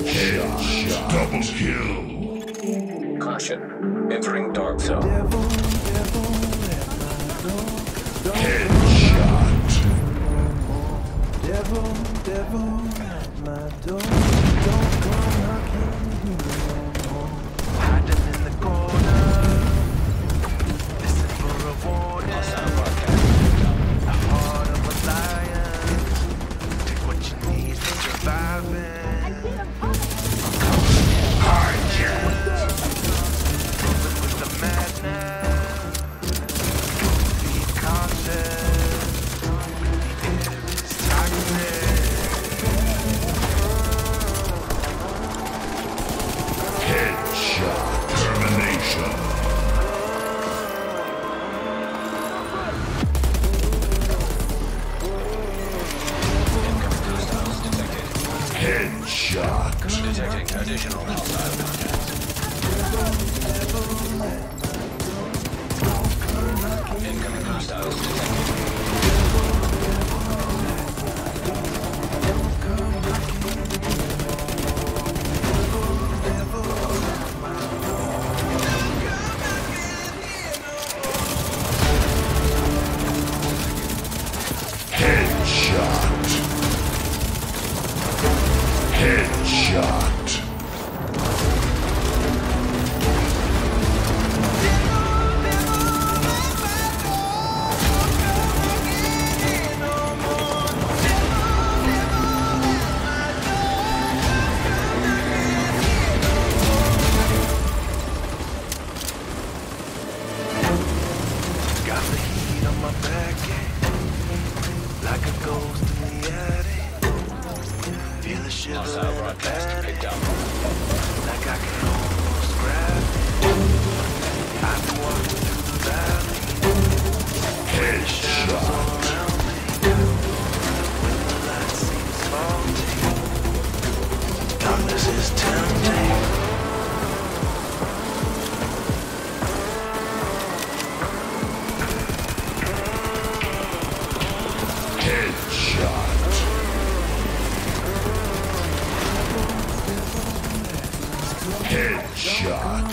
Headshot. Double kill. Caution. Entering dark zone. Devil, devil, Head. Headshot. Detecting additional hostile contacts. Incoming hostiles. broadcast picked up. I'm one. Headshot.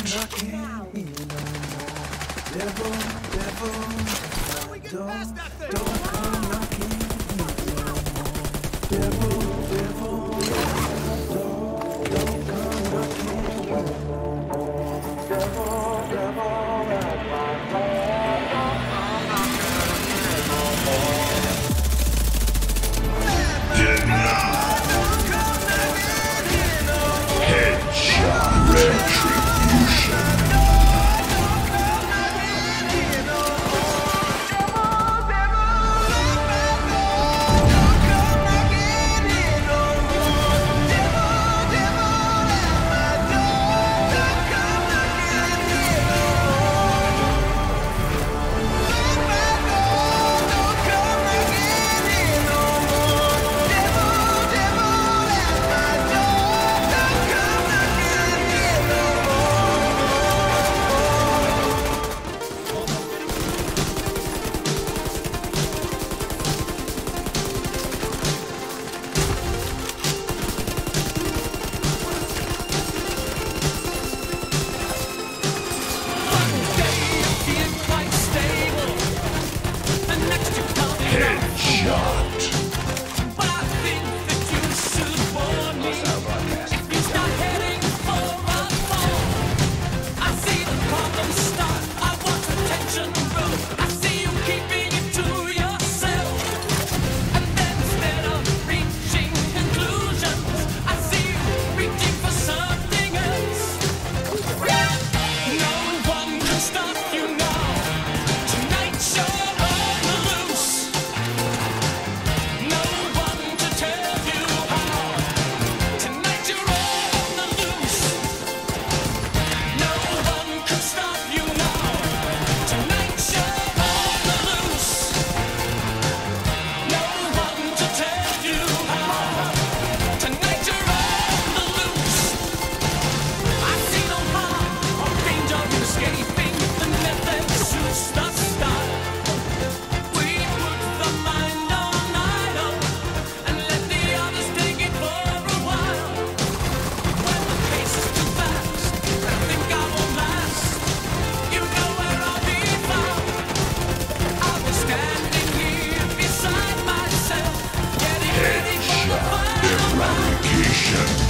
Eradication.